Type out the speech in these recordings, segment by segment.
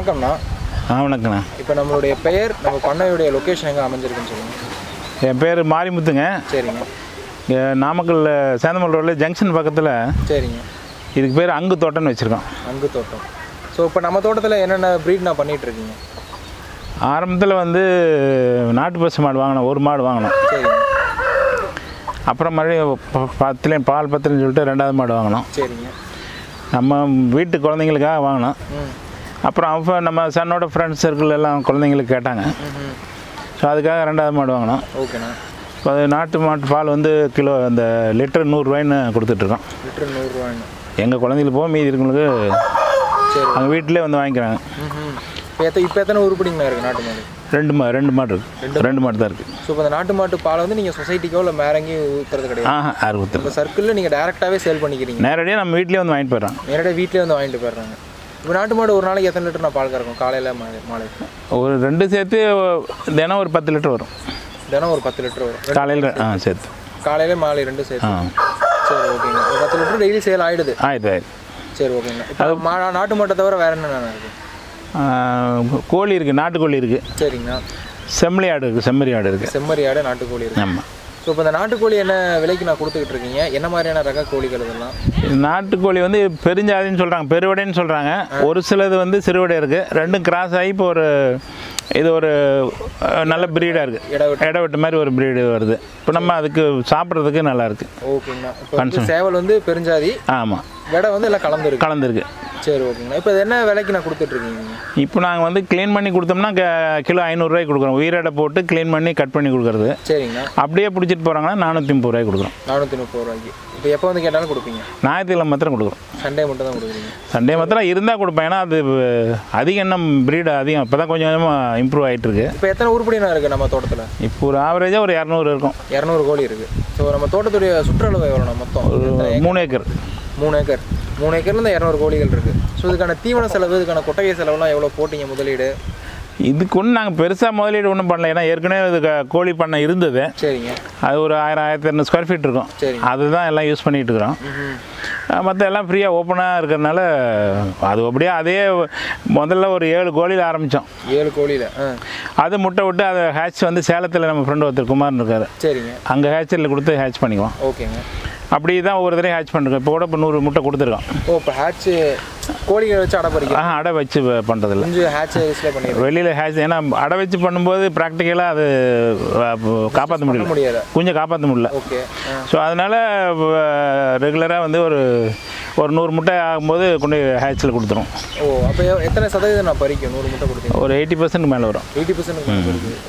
வணக்கம்ண்ணா ஆ வணக்கண்ணா இப்போ நம்மளுடைய பெயர் நம்ம பண்ணையுடைய லொக்கேஷன் எங்கே அமைஞ்சிருக்குன்னு சொல்லுங்க. என் பேர் மாரிமுத்துங்க. சரிங்க. நாமக்கல் சேந்தமல் ரோடில் ஜங்ஷன் பக்கத்தில் சரிங்க. இதுக்கு பேர் அங்கு தோட்டம்னு வச்சுருக்கோம். அங்கு தோட்டம். ஸோ இப்போ நம்ம தோட்டத்தில் என்னென்ன ப்ரீட் நான் பண்ணிட்டு இருக்கீங்க ஆரம்பத்தில் வந்து நாட்டு பசு மாடு வாங்கினோம் ஒரு மாடு வாங்கினோம். அப்புறம் மறுபடியும் பத்துலேயும் பால் பத்துலேன்னு சொல்லிட்டு ரெண்டாவது மாடு வாங்கினோம். சரிங்க. நம்ம வீட்டு குழந்தைங்களுக்காக வாங்கினோம். அப்புறம் அப்போ நம்ம சன்னோட ஃப்ரெண்ட்ஸ் சர்க்கிள் எல்லாம் குழந்தைங்களுக்கு கேட்டாங்க. ஸோ அதுக்காக ரெண்டாவது மாடு வாங்கினோம். ஓகேண்ணா. இப்போ அது நாட்டு மாட்டு பால் வந்து கிலோ அந்த லிட்டர் நூறுரூவாய்ன்னு கொடுத்துட்ருக்கோம் லிட்டர் நூறுரூவான்னு எங்கள் குழந்தைங்களுக்கு போக மீதி இருக்கவங்களுக்கு சரி. அவங்க வீட்டிலே வந்து வாங்கிக்கிறாங்க. இப்போ இப்போ எத்தனை உருப்படிங்கண்ணா இருக்குது நாட்டு மாடு? ரெண்டு மா ரெண்டு மாடு இருக்கு. ரெண்டு மாடு. தான் இருக்குது ஸோ இப்போ இந்த நாட்டு மாட்டு பாலை வந்து நீங்கள் சொசைட்டிக்கோ இல்லை எங்கேயும் ஊற்றுறது கிடையாது? ஆஹா அறுபத்தி இந்த சர்க்கிளில் நீங்கள் டேரெக்டாகவே சேல் பண்ணிக்கிறீங்க. நேரடியாக நம்ம வீட்லேயே வந்து வாங்கிட்டு போயிடுறோம் நேரடியாக வீட்டிலே வந்து வாங்கிட்டு போயிடுறாங்க. இப்போ நாட்டு மாடு ஒரு நாளைக்கு எத்தனை லிட்டர் நான் பால் கறக்கும்? காலையில் மாலை மாலை. ஒரு ரெண்டு சேர்த்து தினம் ஒரு பத்து லிட்டர் வரும். தினம் ஒரு பத்து லிட்டர் வரும். காலையில் ஆ சேர்த்து. காலையில் மாலை ரெண்டும் ஆ. சேர்த்து சரி ஓகேங்க. ஒரு பத்து லிட்டர் டெய்லி சேல் ஆகிடுது ஆயிடுது ஆயிடுது. சரி ஓகேங்க. இப்போ மா நாட்டு மாட்டை தவிர வேற என்னென்ன இருக்குது கோழி இருக்குது நாட்டுக்கோழி இருக்குது சரிங்கண்ணா செம்மறி ஆடு இருக்குது செம்மறி ஆடு இருக்குது செம்மறி ஆடு நாட்டுக்கோழி இருக்கு. ஆமாம் ஸோ இப்போ இந்த நாட்டுக்கோழி என்ன விலைக்கு நான் கொடுத்துக்கிட்டு இருக்கீங்க? என்ன மாதிரியான ரக கோழிகள் இதெல்லாம்? நாட்டுக்கோழி வந்து பெருஞ்சாதின்னு சொல்கிறாங்க பெருவடைன்னு சொல்கிறாங்க ஒரு சிலது வந்து சிறுவடை இருக்குது ரெண்டும் கிராஸ் ஆகி இப்போ ஒரு இது ஒரு நல்ல ப்ரீடாக இருக்குது இடவிட்டு மாதிரி ஒரு ப்ரீடு வருது. இப்போ நம்ம அதுக்கு சாப்பிட்றதுக்கு நல்லா இருக்குது ஓகேங்கண்ணா சேவல் வந்து பெருஞ்சாதி. ஆமாம் விடை வந்து எல்லாம் கலந்துருக்கு. கலந்துருக்கு. சரி ஓகேங்கண்ணா இப்போ என்ன விலைக்கு நான் கொடுத்துட்ருக்கீங்க இப்போ நாங்கள் வந்து க்ளீன் பண்ணி கொடுத்தோம்னா கிலோ ஐநூறுரூவாய்க்கு கொடுக்குறோம். உயிரிடை போட்டு க்ளீன் பண்ணி கட் பண்ணி கொடுக்குறது. சரிங்கண்ணா அப்படியே பிடிச்சிட்டு போகிறாங்கன்னா நானூற்றி முப்பது ரூபாய்க்கு கொடுக்குறோம். நானூற்றி முப்பது ரூபாய்க்கு. இப்போ எப்போ வந்து கேட்டாலும் கொடுப்பீங்க? ஞாயிற்றுக்கிழமை மாத்திரம் கொடுக்குறோம். சண்டே மட்டும் தான் கொடுக்குறீங்க. சண்டே மாத்திரம் இருந்தால் கொடுப்பேன். ஏன்னா அது அதிக எண்ணம் ப்ரீடு அதிகம். இப்போ தான் கொஞ்சம் கொஞ்சமாக இம்ப்ரூவ் ஆகிட்டு இருக்கு இப்போ எத்தனை உருப்படினா இருக்குது நம்ம தோட்டத்தில்? இப்போ ஒரு ஆவரேஜாக ஒரு இரநூறு இருக்கும். இரநூறு கோழி இருக்குது ஸோ நம்ம தோட்டத்துடைய சுற்றளவு எவ்வளோண்ணா மொத்தம்? ஒரு மூணு ஏக்கர். மூணு ஏக்கர். மூணு ஏக்கர்ல இந்த இரநூறு கோழிகள் இருக்குது ஸோ இதுக்கான தீவன செலவு இதுக்கான கொட்டகை செலவுலாம் எவ்வளோ போட்டீங்க முதலீடு? இதுக்கு ஒன்றும் நாங்கள் பெருசாக முதலீடு ஒன்றும் பண்ணல. ஏன்னா ஏற்கனவே இது கோழி பண்ணை இருந்தது. சரிங்க. அது ஒரு ஆயிரம் ஆயிரத்தி இரநூறு ஸ்கொயர் ஃபீட் இருக்கும். அதுதான் எல்லாம் யூஸ் பண்ணிகிட்டு இருக்கிறோம். மற்ற எல்லாம் ஃப்ரீயாக ஓப்பனாக இருக்கிறதுனால அது அப்படியே அதே முதல்ல ஒரு ஏழு கோழியில் ஆரம்பித்தோம் ஏழு கோழியில் அது முட்டை விட்டு அதை ஹேட்ச் வந்து சேலத்தில் நம்ம ஃப்ரெண்டு ஒருத்தர் குமார்னு இருக்காரு. சரிங்க. அங்கே ஹேச்சரில் கொடுத்து ஹேட்ச் பண்ணிக்குவோம். ஓகேங்க. அப்படி தான் ஒவ்வொரு தடவை ஹேட்ச் பண்ணிருக்கோம் இப்போ கூட இப்போ நூறு முட்டை கொடுத்துருக்கோம் ஓ இப்போ ஹேட்ச் கோழிகளை வச்சு அடப்பறிக்க ஆஹா அடை வச்சு பண்ணுறதில்ல கொஞ்சம் வெளியில் ஹேட்ச் ஏன்னா அடை வச்சு பண்ணும்போது ப்ராக்டிக்கலாக அது காப்பாற்ற முடியல. முடியாது. கொஞ்சம் காப்பாற்ற முடியல. ஓகே ஆ. ஸோ அதனால் ரெகுலராக வந்து ஒரு ஒரு நூறு முட்டை ஆகும்போது கொண்டு போய் ஹேட்சில் கொடுத்துரும். ஓ அப்போ எத்தனை சதவீதம் நான் பறிக்கும்? நூறு முட்டை கொடுத்தீங்க ஒரு எயிட்டி பர்சன்ட் மேலே வரும். எயிட்டி பர்சன்ட்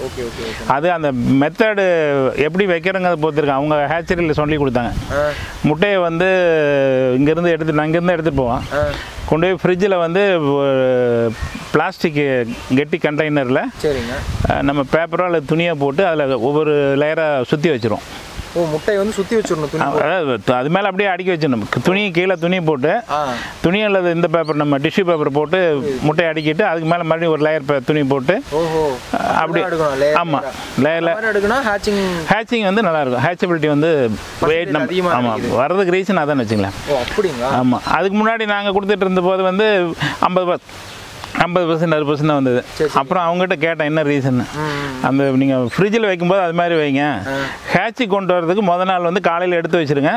ஓகே ஓகே அது அந்த மெத்தடு எப்படி வைக்கிறங்க பொறுத்திருக்கு. அவங்க ஹேச்சரியில் சொல்லி கொடுத்தாங்க. முட்டையை வந்து இங்கேருந்து எடுத்து நான் இங்கேருந்து எடுத்துகிட்டு போவோம் ஆ. கொண்டு போய் ஃப்ரிட்ஜில் வந்து பிளாஸ்டிக் கெட்டி கண்டெய்னரில் சரிங்க. நம்ம பேப்பரோ அல்லது துணியை போட்டு அதில் ஒவ்வொரு லேயராக சுற்றி வச்சிரும். ஓ முட்டையை வந்து சுற்றி வச்சிடணும் துணி. அதாவது அது மேலே அப்படியே அடுக்கி வச்சிடணும். துணி கீழே துணி போட்டு துணி அல்லது இந்த பேப்பர் நம்ம டிஷ்யூ பேப்பர் போட்டு முட்டையை அடுக்கிட்டு அதுக்கு மேலே மறுபடியும் ஒரு லேயர் துணி போட்டு ஓஹோ. அப்படி ஆமாம். லேயரில் எடுக்கணும் ஹேச்சிங் ஹேச்சிங் வந்து நல்லாயிருக்கும் ஹேச்சபிலிட்டி வந்து வெயிட் நம்ம ஆமாம் வர்றதுக்கு ரீசன் அதான் வச்சுங்களேன். அப்படிங்களா? ஆமாம் அதுக்கு முன்னாடி நாங்கள் கொடுத்துட்டு இருந்தபோது வந்து ஐம்பது ஐம்பது பர்சன்ட் அறுபது பர்சன்ட் தான் வந்தது. அப்புறம் அவங்ககிட்ட கேட்டேன் என்ன ரீசன் அந்த நீங்கள் ஃப்ரிட்ஜில் வைக்கும்போது அது மாதிரி வைங்க. ஹேட்சி கொண்டு வரதுக்கு முத நாள் வந்து காலையில் எடுத்து வச்சுருங்க.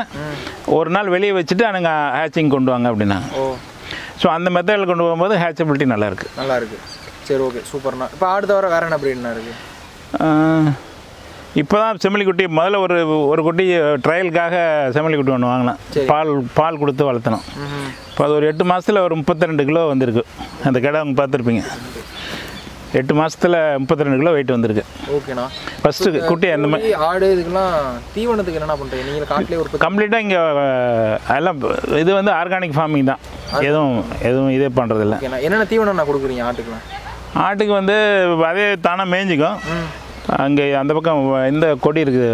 ஒரு நாள் வெளியே வச்சுட்டு அனுங்க ஹேச்சிங் கொண்டு வாங்க அப்படின்னாங்க. ஓ. ஸோ அந்த மெத்தடில் கொண்டு போகும்போது ஹேச்சபிலிட்டி நல்லா இருக்கு. நல்லா இருக்கு. சரி ஓகே சூப்பர்ண்ணா இப்போ ஆடு தவிர வேற என்ன ப்ரீட்ண்ணா இருக்கு? இப்போ தான் செம்மலி குட்டி முதல்ல ஒரு ஒரு குட்டி ட்ரையலுக்காக செம்மலி குட்டி ஒன்று வாங்கினேன். பால் பால் கொடுத்து வளர்த்தணும். இப்போ அது ஒரு எட்டு மாதத்தில் ஒரு முப்பத்தி ரெண்டு கிலோ வந்திருக்கு. அந்த கடை அவங்க பார்த்துருப்பீங்க. எட்டு மாசத்துல முப்பத்தி ரெண்டு கிலோ வெயிட் வந்திருக்கு. ஓகேண்ணா. ஃபஸ்ட்டு குட்டி அந்த மாதிரி ஆடு இதுக்கெல்லாம் தீவனத்துக்கு என்னென்ன பண்ணுறீங்க நீங்கள் காட்டிலே ஒரு கம்ப்ளீட்டாக இங்கே எல்லாம் இது வந்து ஆர்கானிக் ஃபார்மிங் தான். எதுவும் எதுவும் இதே பண்ணுறதில்ல என்னென்ன தீவனம் நான் கொடுக்குறீங்க ஆட்டுக்குலாம் ஆட்டுக்கு வந்து அதே தானே மேய்ஞ்சிக்கும் அங்கே அந்த பக்கம் இந்த கொடி இருக்குது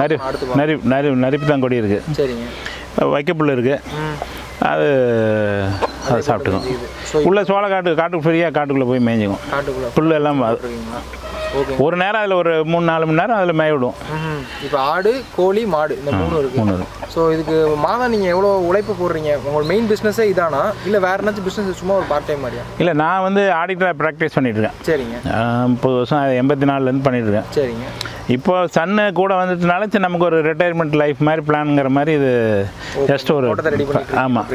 நரி நரி நரி நரிப்பு தான் கொடி இருக்குது சரிங்க. வைக்கப்புல் இருக்குது அது அது சாப்பிட்டுக்கும். உள்ள சோள காட்டு காட்டுக்கு ஃப்ரீயாக காட்டுக்குள்ளே போய் மேய்ஞ்சிக்கும். புல் எல்லாம் ஒரு நேரம் அதில் ஒரு மூணு நாலு மணி நேரம் அதில் மேய விடும் ம் இப்போ ஆடு கோழி மாடு இந்த மூணு இருக்கு. மூணு. ஸோ இதுக்கு மாதம் நீங்கள் எவ்வளோ உழைப்பு போடுறீங்க? உங்களோட மெயின் பிஸ்னஸே இதானா? இல்லை வேற ஏதாச்சும் பிஸ்னஸ் சும்மா ஒரு பார்ட் டைம் மாதிரியா? இல்லை நான் வந்து ஆடிட்டராக ப்ராக்டிஸ் பண்ணிட்டு இருக்கேன் சரிங்க முப்பது வருஷம் எண்பத்தி நாலுலேருந்து பண்ணிட்டு இருக்கேன் சரிங்க. இப்போ சன்னு கூட வந்துட்டனால சரி நமக்கு ஒரு ரிட்டையர்மெண்ட் லைஃப் மாதிரி பிளான்ங்கிற மாதிரி இது ஜஸ்ட் ஒரு ஆமாம்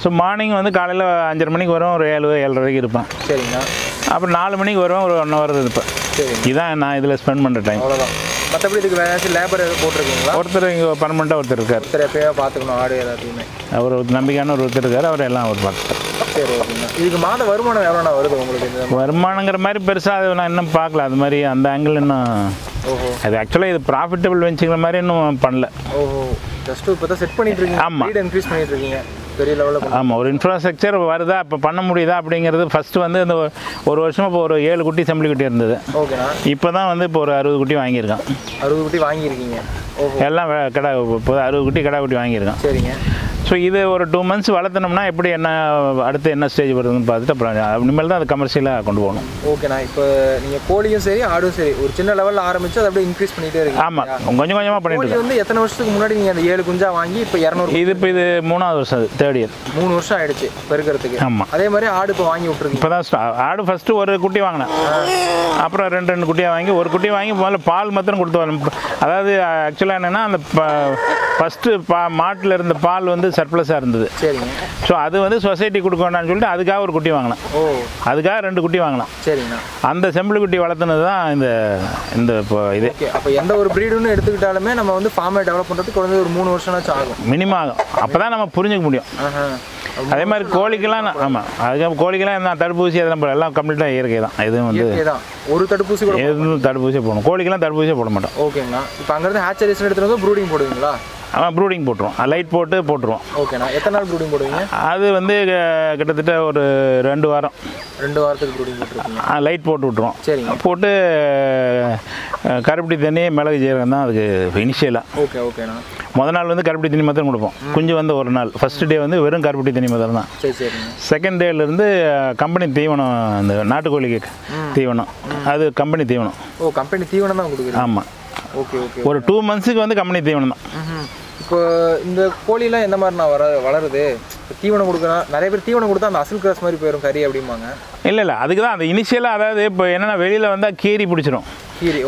ஸோ மார்னிங் வந்து காலையில் அஞ்சரை மணிக்கு வரும் ஒரு ஏழு ஏழரை வரைக்கும் இருப்பேன். சரிங்கண்ணா அப்புறம் நாலு மணிக்கு வருவேன் ஒரு ஒன் ஹவர் சரிங்க. இதான் நான் இதில் ஸ்பெண்ட் பண்ணுற டைம் அவ்வளோதான் மற்றபடி இதுக்கு வேற ஏதாச்சும் லேபர் எதுவும் போட்டிருக்கீங்களா? ஒருத்தர் இங்கே பர்மனெண்ட்டாக ஒருத்தர் இருக்கார். ஒருத்தர் எப்பயோ பார்த்துக்கணும் ஆடு எல்லாத்தையுமே. அவர் ஒரு நம்பிக்கையான ஒரு ஒருத்தர் இருக்கார் அவர் எல்லாம் அவர் பார்த்துட்டார் சரி ஓகேண்ணா இதுக்கு மாத வருமானம் எவ்வளோண்ணா வருது உங்களுக்கு வருமானங்கிற மாதிரி பெருசாக அது நான் இன்னும் பார்க்கல. அது மாதிரி அந்த ஆங்கிள் இன்னும் ஓஹோ. அது ஆக்சுவலாக இது ப்ராஃபிட்டபிள் வெஞ்சுக்கிற மாதிரி இன்னும் பண்ணல. ஓஹோ. ஜஸ்ட் இப்போ தான் செட் பண்ணிட்டு இருக்கீங்க. ஆமா. வீடு இன்க்ரீஸ் பண்ணிட்டு இருக்கீங்க. பெரிய லெவலில் ஆமாம் ஒரு இன்ஃப்ராஸ்ட்ரக்சர் வருதா இப்போ பண்ண முடியுதா அப்படிங்கிறது ஃபஸ்ட்டு வந்து இந்த ஒரு வருஷம் இப்போ ஒரு ஏழு குட்டி செம்பளி குட்டி இருந்தது. ஓகேண்ணா. இப்போ தான் வந்து இப்போ ஒரு அறுபது குட்டி வாங்கியிருக்கான். அறுபது குட்டி வாங்கியிருக்கீங்க. எல்லாம் கடா இப்போ அறுபது குட்டி கடா குட்டி வாங்கியிருக்கான். சரிங்க. ஸோ இது ஒரு டூ மந்த்ஸ் வளர்த்தனோம்னா எப்படி என்ன அடுத்து என்ன ஸ்டேஜ் வருதுன்னு பார்த்துட்டு அப்புறம் இனிமேல் தான் அது கமர்ஷியலாக கொண்டு போகணும். ஓகேண்ணா இப்போ நீங்கள் கோழியும் சரி ஆடும் சரி ஒரு சின்ன லெவலில் ஆரம்பிச்சு அதை அப்படியே இன்க்ரீஸ் பண்ணிட்டே இருக்கீங்க. ஆமாம் கொஞ்சம் கொஞ்சமாக பண்ணிட்டு வந்து எத்தனை வருஷத்துக்கு முன்னாடி நீங்கள் அந்த ஏழு குஞ்சா வாங்கி இப்போ இரநூறு இது இப்போ இது மூணாவது வருஷம் அது தேர்ட் இயர் மூணு வருஷம் ஆயிடுச்சு பெருக்கிறதுக்கு ஆமாம் அதே மாதிரி ஆடு இப்போ வாங்கி விட்டுருக்கீங்க. இப்போ தான் ஆடு ஃபஸ்ட்டு ஒரு குட்டி வாங்கினேன். அப்புறம் ரெண்டு ரெண்டு குட்டியாக வாங்கி ஒரு குட்டி வாங்கி முதல்ல பால் மாத்திரம் கொடுத்து வரணும் அதாவது ஆக்சுவலாக என்னென்னா அந்த ஃபஸ்ட்டு பா மாட்டில் இருந்த பால் வந்து சர்ப்ளஸாக இருந்தது. சரிங்க. ஸோ அது வந்து சொசைட்டி கொடுக்கணும்னு சொல்லிட்டு அதுக்காக ஒரு குட்டி வாங்கினேன். ஓ. அதுக்காக ரெண்டு குட்டி வாங்கினேன். சரிங்கண்ணா அந்த செம்பிள் குட்டி வளர்த்துனது தான் இந்த இந்த இப்போ இது. அப்போ எந்த ஒரு ப்ரீடுன்னு எடுத்துக்கிட்டாலுமே நம்ம வந்து ஃபார்மை டெவலப் பண்ணுறதுக்கு குறைஞ்சது ஒரு மூணு வருஷம்னாச்சும் ஆகும். மினிமம் ஆகும். அப்போ தான் நம்ம புரிஞ்சுக்க முடியும். அதே மாதிரி கோழிக்கெல்லாம் ஆமாம் அதுக்கு கோழிக்கெல்லாம் நான் தடுப்பூசி அதெல்லாம் போட- எல்லாம் கம்ப்ளீட்டாக இயற்கை தான். எதுவும் வந்து ஒரு தடுப்பூசி கூட எதுவும் தடுப்பூசியே போடணும். கோழிக்கெல்லாம் தடுப்பூசியே போட மாட்டோம். ஓகேங்கண்ணா. இப்போ அங்கேருந்து ஹேச்சரிஸ் எடுத்துகிட்டு வந்து ப்ரூடிங் போடுவீங்களா? அவன் ப்ரூடிங் போட்டுருவோம் லைட் போட்டு போட்டுருவோம். ஓகேண்ணா. எத்தனை நாள் ப்ரூடிங் போடுவீங்க? அது வந்து கிட்டத்தட்ட ஒரு ரெண்டு வாரம். ரெண்டு வாரத்துக்கு ப்ரூடிங் போட்டுருக்கீங்க. லைட் போட்டு விட்ருவோம் சரிங்க. போட்டு கருப்பட்டி தண்ணி மிளகு ஜீரகம் தான் அதுக்கு இனிஷியலாக ஓகே ஓகேண்ணா. முத நாள் வந்து கருப்பட்டி தண்ணி மாத்திரம் கொடுப்போம். குஞ்சு வந்து ஒரு நாள். ஃபர்ஸ்ட் டே வந்து வெறும் கருப்பட்டி தான். சரி சரிங்க. செகண்ட் டேலேருந்து கம்பெனி தீவனம் இந்த நாட்டுக்கோழிக்கு தீவனம். அது கம்பெனி தீவனம். ஓ கம்பெனி தீவனம் தான் கொடுக்குறீங்க? ஆமாம் ஓகே ஓகே ஒரு டூ மந்த்ஸுக்கு வந்து கம்பெனி தீவனம் தான். இப்போ இந்த கோழிலாம் எந்த மாதிரி நான் வர வளருது? தீவனம் கொடுக்குறேன் நிறைய பேர் தீவனம் கொடுத்தா அந்த அசல் கிராஸ் மாதிரி போயிடும் கறி அப்படிம்பாங்க. இல்லை இல்லை. அதுக்கு தான் அந்த இனிஷியலாக அதாவது இப்போ என்னென்னா வெளியில் வந்தால் கீரி பிடிச்சிரும்.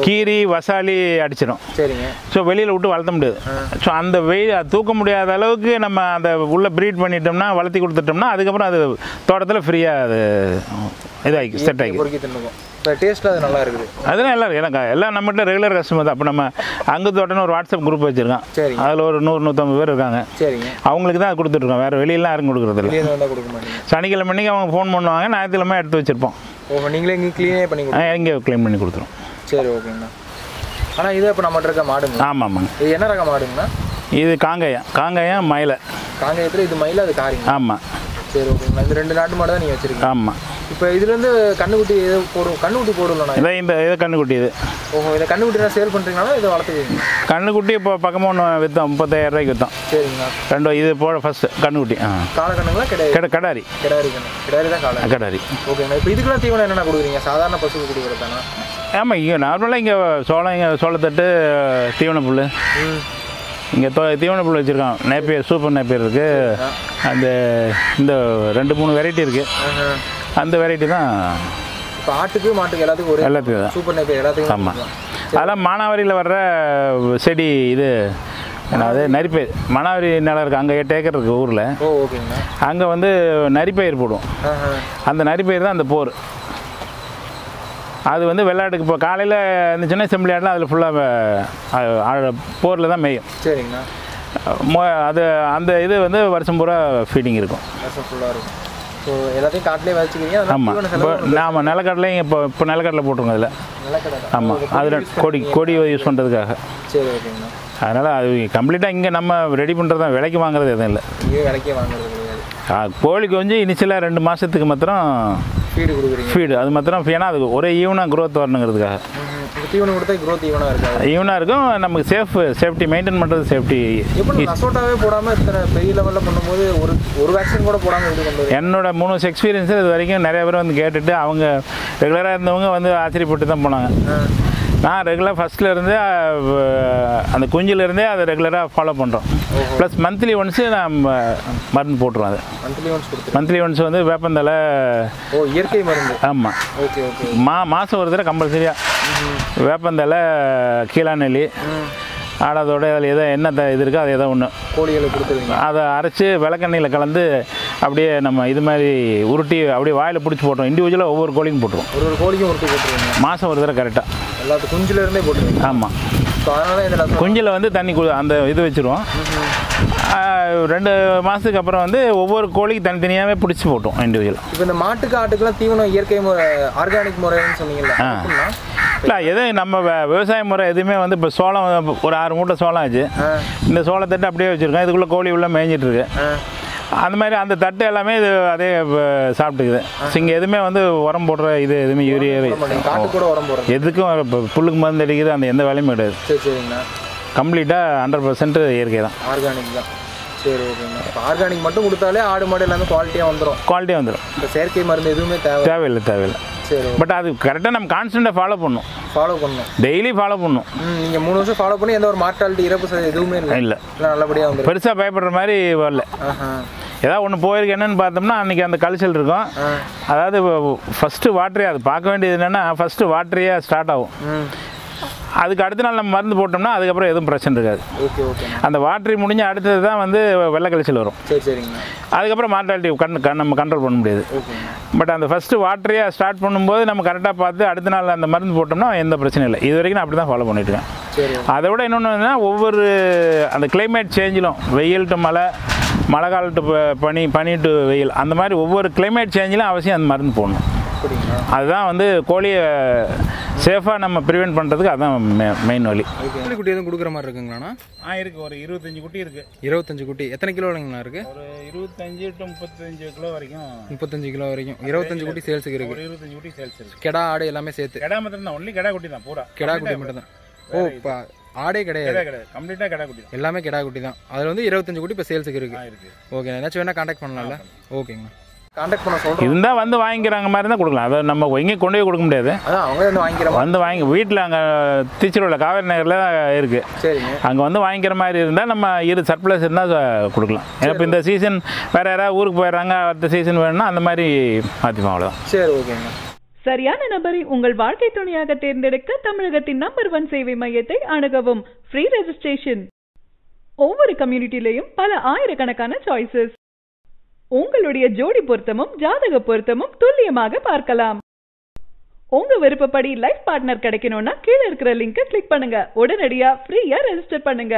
கீரி வசாலி அடிச்சிடும் சரிங்க. ஸோ வெளியில் விட்டு வளர்த்த முடியாது. ஸோ அந்த வெயில் தூக்க முடியாத அளவுக்கு நம்ம அந்த உள்ள ப்ரீட் பண்ணிட்டோம்னா வளர்த்தி கொடுத்துட்டோம்னா அதுக்கப்புறம் அது தோட்டத்தில் ஃப்ரீயாக அது இதாகி செட் ஆகி டேஸ்ட்டில் அது நல்லா இருக்குது. அதெல்லாம் எல்லாம் எனக்கு எல்லாம் நம்மகிட்ட ரெகுலர் கஸ்டமர் தான். அப்போ நம்ம அங்கு தோட்டம்னு ஒரு வாட்ஸ்அப் குரூப் வச்சுருக்கோம் அதில் ஒரு நூறு நூற்றம்பது பேர் இருக்காங்க. சரிங்க. அவங்களுக்கு தான் கொடுத்துட்ருக்கோம் வேறு வெளியெல்லாம் யாரும் கொடுக்குறதில்ல. வெளியே வந்தால் கொடுக்க மாட்டீங்க. சனிக்கிழமை அன்னைக்கு அவங்க ஃபோன் பண்ணுவாங்க. ஞாயிற்றுக்கிழமை எடுத்து வச்சுருப்போம். ஓ நீங்களே இங்கே க்ளீனே பண்ணி இங்கே க்ளீன் பண்ணி கொடுத்துரும் சரி ஓகேங்கண்ணா. ஆனால் இது இப்போ நம்மகிட்ட இருக்க மாடுங்க ஆமாம் ஆமாங்க இது என்ன ரக மாடுங்கண்ணா? இது காங்கயம். காங்கயம் மயிலை. காங்கயத்தில் இது மயில அது காரிங்க ஆமாம் சரி ஓகேங்கண்ணா. இந்த ரெண்டு நாட்டு மாடு தான் நீங்கள் வச்சிருக்கீங்க. ஆமாம் இப்போ இதுலேருந்து கண்ணுக்குட்டி எது போடும் கண்ணுக்குட்டி போடலண்ணா இதை? இந்த இதை கண்ணுக்குட்டி இது. ஓஹோ இதை கண்ணுக்குட்டி சேல் பண்ணுறீங்களா இதை வளர்த்துக்கிறீங்க கண்ணுக்குட்டி இப்போ பக்கமாக ஒன்று விற்றோம் முப்பத்தாயிரம் ரூபாய்க்கு விற்றோம் சரிங்கண்ணா. ரெண்டு இது போட ஃபஸ்ட்டு கண்ணுக்குட்டி. ஆ. காளை கண்ணுங்களா கிடையாது கட கடாரி. கிடாரி கண்ணு கிடாரி தான் காளை கடாரி. ஓகேங்கண்ணா. இப்போ இதுக்கெல்லாம் தீவனம் என்னென்ன கொடுக்குறீங்க? சாதாரண பசுக்கு கொடுக்குறதானா ஆமாம் இங்கே நார்மலாக இங்கே சோளம் இங்கே சோளத்தட்டு தீவன புல் ம் இங்கே தோ தீவன புல் வச்சுருக்கோம் நேப்பியர் சூப்பர் நேப்பியர் இருக்குது அந்த இந்த ரெண்டு மூணு வெரைட்டி இருக்குது. அந்த வெரைட்டி தான் ஆட்டுக்கு மாட்டுக்கு எல்லாத்துக்கும் ஒரே எல்லாத்துக்கும் தான். சூப்பர் நெப்பி எல்லாத்துக்கும் ஆமாம் அதெல்லாம் மானாவாரியில் வர்ற செடி இது என்னது நரிப்பயிர். மானாவாரி நிலம் இருக்குது அங்கே எட்டு ஏக்கர் இருக்குது ஊரில். அங்கே வந்து நரிப்பயிர் போடுவோம் ஆஹா. அந்த நரிப்பயிர் தான் அந்த போர். அது வந்து வெள்ளாட்டுக்கு இப்போ காலையில் இருந்துச்சுன்னா செம்பிளி ஆடலாம் அதில் ஃபுல்லாக போரில் தான் மேயும். சரிங்கண்ணா. மொ அது அந்த இது வந்து வருஷம் பூரா ஃபீடிங் இருக்கும். ரசம் ஃபுல்லாக இருக்கும். ஸோ எல்லாத்தையும் காட்டிலே வச்சுக்கிறீங்க அதனால ஆமாம் இப்போ நிலக்கடலையும் இப்போ இப்போ நிலக்கடலை போட்டிருக்கோம் அதில். ஆமாம் அதில் கொடி கொடி யூஸ் பண்ணுறதுக்காக சரி ஓகேங்கண்ணா. அதனால் அது கம்ப்ளீட்டாக இங்கே நம்ம ரெடி பண்ணுறது தான். விலைக்கு வாங்குறது எதுவும் இல்லை. இங்கே விலைக்கே வாங்குறது கோழிக்கு வந்து இனிஷியலாக ரெண்டு மாதத்துக்கு மாத்திரம் ஃபீடு கொடுக்குறீங்க. ஃபீடு அது மாத்திரம் ஏன்னா அது ஒரே ஈவனாக க்ரோத் வரணுங்கிறதுக்காக. தீவனம் கொடுத்தா growth ஈவனாக இருக்காது ஈவனாக இருக்கும் நமக்கு சேஃப் சேஃப்டி மெயின்டைன் பண்ணுறது சேஃப்டி எப்படி நசோட்டாவே போடாமல் இத்தனை பெரிய லெவலில் பண்ணும்போது ஒரு ஒரு வேக்சின் கூட போடாமல் எப்படி வரீங்க? என்னோட மூணு வருஷம் எக்ஸ்பீரியன்ஸ் இது வரைக்கும் நிறைய பேர் வந்து கேட்டுட்டு அவங்க ரெகுலராக இருந்தவங்க வந்து ஆச்சரியப்பட்டு தான் போனாங்க நான் இருந்தே அஹ், அந்த குஞ்சிலேருந்தே அதை ரெகுலராக ஃபாலோ பண்ணுறோம் ப்ளஸ் மந்த்லி ஒன்ஸு நான் மருந்து போட்டுருவோம் அது. மந்த்லி ஒன்ஸ் கொடுத்துருங்க மந்த்லி ஒன்ஸ் வந்து வேப்பந்தலை ஓ இயற்கை மருந்து. ஆமாம் ஓகே ஓகே. மா மாதம் ஒரு தடவை கம்பல்சரியாக வேப்பந்தலை கீழாநெல்லி ஆடாதோட அதில் எதோ என்ன த- இது இருக்கோ அது ஏதோ ஒன்று கோழிகளுக்கு கொடுத்துருவீங்க. அதை அரைச்சி விளக்கெண்ணெயில் கலந்து அப்படியே நம்ம இது மாதிரி உருட்டி அப்படியே வாயில் பிடிச்சி போட்டோம் இண்டிவிஜுவலாக ஒவ்வொரு கோழிக்கும் போட்டுருவோம். ஒரு ஒரு கோழிக்கும் ஒருத்தி போட்டுருவீங்க? மாதம் ஒரு தடவை கரெக்டாக எல்லாத்து குஞ்சுல இருந்தே போட்டுருவீங்க? ஆமாம் குஞ்சில் வந்து தண்ணி கு அந்த இது வச்சுருவோம். ரெண்டு மாதத்துக்கு அப்புறம் வந்து ஒவ்வொரு கோழிக்கு தனித்தனியாகவே பிடிச்சி போட்டோம் இண்டிவிஜுவல் இப்போ இந்த மாட்டுக்கு ஆட்டுக்கெல்லாம் தீவனம் இயற்கை முறை ஆர்கானிக் முறைன்னு சொன்னீங்கல்ல இல்லை எதுவும் நம்ம விவசாய முறை எதுவுமே வந்து இப்போ சோளம் ஒரு ஆறு மூட்டை சோளம் ஆச்சு. இந்த சோளத்தட்டு அப்படியே வச்சுருக்கோம். இதுக்குள்ளே கோழி உள்ள ஆ. அந்த மாதிரி அந்த தட்டு எல்லாமே இது அதே சாப்பிட்டுக்குது. இங்கே எதுவுமே வந்து உரம் போடுற இது எதுவுமே யூரியா போடுறது. எதுக்கும் இப்போ புல்லுக்கு மருந்து அடிக்குது அந்த எந்த வேலையும் கிடையாது. சரி சரிங்கண்ணா. கம்ப்ளீட்டாக ஹண்ட்ரட் பர்சன்ட் இயற்கை தான். ஆர்கானிக் தான். சரி ஓகேங்கண்ணா. ஆர்கானிக் மட்டும் கொடுத்தாலே ஆடு மாடு எல்லாமே குவாலிட்டியாக வந்துடும் குவாலிட்டியாக வந்துடும் இப்போ செயற்கை மருந்து எதுவுமே தேவை தேவையில்லை தேவையில்லை. சரி பட் அது கரெக்டாக நம்ம கான்ஸ்டண்ட்டாக ஃபாலோ பண்ணணும் ஃபாலோ பண்ணணும் டெய்லி ஃபாலோ பண்ணணும் ம் நீங்கள் மூணு வருஷம் ஃபாலோ பண்ணி எந்த ஒரு மார்ட்டாலிட்டி இறப்பு எதுவுமே இல்லை. இல்லை. நல்லபடியாக வந்துடும் பெருசாக பயப்படுற மாதிரி வரல. ஏதாவது ஒன்று போயிருக்கு என்னன்னு பார்த்தோம்னா அன்றைக்கி அந்த கழிச்சல் இருக்கும். அதாவது ஃபஸ்ட்டு வாட்டரே அது பார்க்க வேண்டியது என்னென்னா ஃபஸ்ட்டு வாட்டரையே ஸ்டார்ட் ஆகும். அதுக்கு அடுத்த நாள் நம்ம மருந்து போட்டோம்னா அதுக்கப்புறம் எதுவும் பிரச்சனை இருக்காது. அந்த வாட்டரி முடிஞ்ச அடுத்தது தான் வந்து வெள்ளை கழிச்சல் வரும். அதுக்கப்புறம் மார்டாலிட்டி கண் கண் நம்ம கண்ட்ரோல் பண்ண முடியாது. பட் அந்த ஃபஸ்ட்டு வாட்டரையே ஸ்டார்ட் பண்ணும்போது நம்ம கரெக்டாக பார்த்து அடுத்த நாள் அந்த மருந்து போட்டோம்னா எந்த பிரச்சனையும் இல்லை. இது வரைக்கும் நான் அப்படி தான் ஃபாலோ பண்ணிட்டுருக்கேன் அதை விட இன்னொன்று என்னன்னா ஒவ்வொரு அந்த கிளைமேட் சேஞ்சிலும் வெயில் டு மழை மழை கால டு ப- பனி பனி டு வெயில் அந்த மாதிரி ஒவ்வொரு கிளைமேட் சேஞ்சிலும் அவசியம் அந்த மருந்து போடணும். அதுதான் வந்து கோழியை சேஃபாக நம்ம ப்ரிவெண்ட் பண்ணுறதுக்கு அதுதான் மெயின் வழி. குட்டி எதுவும் கொடுக்குற மாதிரி இருக்குங்களாண்ணா? ஆ இருக்குது ஒரு இருபத்தஞ்சி குட்டி இருக்குது இருபத்தஞ்சு குட்டி. எத்தனை கிலோங்கண்ணா இருக்கு? ஒரு இருபத்தஞ்சி டு முப்பத்தஞ்சு கிலோ வரைக்கும். முப்பத்தஞ்சு கிலோ வரைக்கும். இருபத்தஞ்சு குட்டி சேல்ஸுக்கு இருக்கு. ஒரு இருபத்தஞ்சு குட்டி சேல்ஸ் இருக்குது கெடா ஆடு எல்லாமே சேர்த்து. கிடா மாத்திரம் தான். ஒன்லி கிடா குட்டி தான். பூரா. கெடா குட்டி மட்டும் தான் ஓ இப்போ ஆடே கிடையாது. கிடா கிடையாது. கம்ப்ளீட்டாக கிடா குட்டி தான். எல்லாமே கெடா குட்டி தான். அதில் வந்து இருபத்தஞ்சு குட்டி இப்போ சேல்ஸுக்கு இருக்கு. ஆ, இருக்குது ஓகே ஏதாச்சும் வேணா காண்டாக்ட் பண்ணலாம்ல? ஓகேங்கண்ணா காண்டாக்ட் பண்ண சொல்கிறோம் இருந்தால் வந்து வாங்கிக்கிறாங்க மாதிரி தான் கொடுக்கலாம். அதை நம்ம எங்கேயும் கொண்டு போய் கொடுக்க முடியாது. அதான் அவங்க வந்து வாங்கிக்கிற மாதிரி. வந்து வாங்கி வீட்டில் அங்கே திருச்சிரோட காவேரி நகரில் இருக்குது சரிங்க. அங்கே வந்து வாங்கிக்கிற மாதிரி இருந்தால் நம்ம இரு சர்ப்ளஸ் இருந்தால் கொடுக்கலாம். ஏன்னா இப்போ இந்த சீசன் வேறு யாராவது ஊருக்கு போயிடுறாங்க அடுத்த சீசன் வேணும்னா அந்த மாதிரி மாற்றிப்போம் அவ்வளோதான் சரி ஓகேங்க. சரியான நபரை உங்கள் வாழ்க்கை துணையாக தேர்ந்தெடுக்க தமிழகத்தின் நம்பர் ஒன் சேவை மையத்தை அணுகவும். ஃப்ரீ ரெஜிஸ்ட்ரேஷன் ஒவ்வொரு கம்யூனிட்டிலையும் பல ஆயிரக்கணக்கான சாய்ஸஸ் உங்களுடைய ஜோடி பொருத்தமும் ஜாதக பொருத்தமும் துல்லியமாக பார்க்கலாம். உங்க விருப்பப்படி லைஃப் பார்ட்னர் கிடைக்கணும்னா கீழே இருக்கிற லிங்கை கிளிக் பண்ணுங்க. உடனடியா ஃப்ரீயா ரெஜிஸ்டர் பண்ணுங்க.